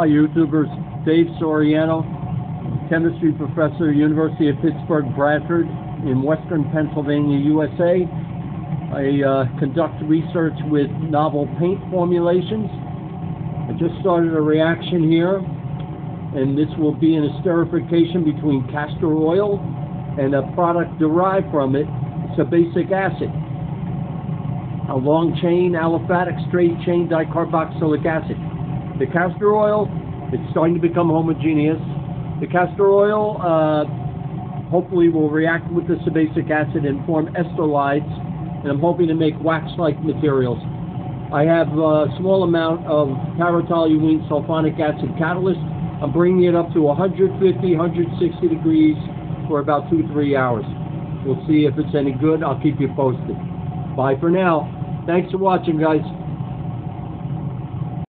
Hi YouTubers, Dave Soriano, chemistry professor, University of Pittsburgh, Bradford, in western Pennsylvania, USA. I uh, conduct research with novel paint formulations. I just started a reaction here, and this will be an esterification between castor oil and a product derived from it, sebacic acid, a long chain aliphatic straight chain dicarboxylic acid. The castor oil, it's starting to become homogeneous. The castor oil uh, hopefully will react with the sebacic acid and form estolides, and I'm hoping to make wax-like materials. I have a small amount of para-toluene sulfonic acid catalyst. I'm bringing it up to 150, 160 degrees for about two, three hours. We'll see if it's any good. I'll keep you posted. Bye for now. Thanks for watching, guys.